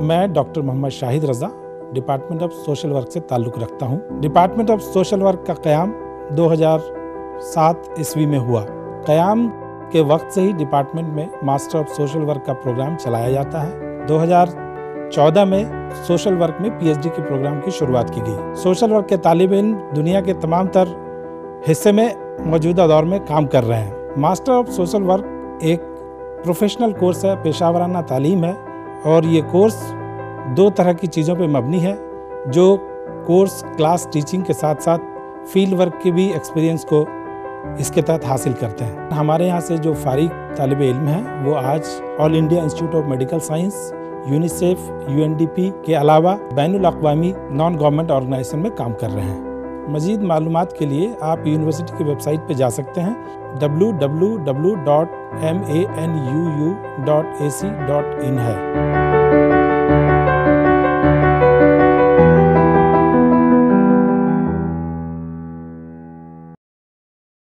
मैं doctor Mohammad Shahid Raza department of social work से ताल्लुक़ रखता हूँ। डिपार्टमेंट ऑफ़ सोशल वर्क का क़याम 2007 ईस्वी में हुआ। क़याम के वक्त से ही डिपार्टमेंट में मास्टर ऑफ़ सोशल वर्क का प्रोग्राम चलाया जाता है। 2014 में सोशल वर्क में पीएचडी के प्रोग्राम की शुरुआत की गई। सोशल वर्क के तालिब इल्म दुनिया के तमाम तर हिस्से में मौजूदा दौर में काम कर रहे हैं। मास्टर ऑफ़ सोशल वर्क एक प्रोफेशनल कोर्स है, पेशावराना तालीम है। और ये कोर्स दो तरह की चीज़ों पे मबनी है, जो कोर्स, क्लास टीचिंग के साथ साथ फ़ील्ड वर्क के भी एक्सपीरियंस को इसके तहत हासिल करते हैं। हमारे यहाँ से जो फारिग तालब इल्म हैं, वो आज all India institute of medical science, UNICEF, UNDP के अलावा बैन अवी नॉन गवर्नमेंट ऑर्गेनाइजेशन में काम कर रहे हैं। मज़ीद मालूम के लिए आप यूनिवर्सिटी की वेबसाइट पर जा सकते हैं। W W W dot M A N U U dot A C dot in है।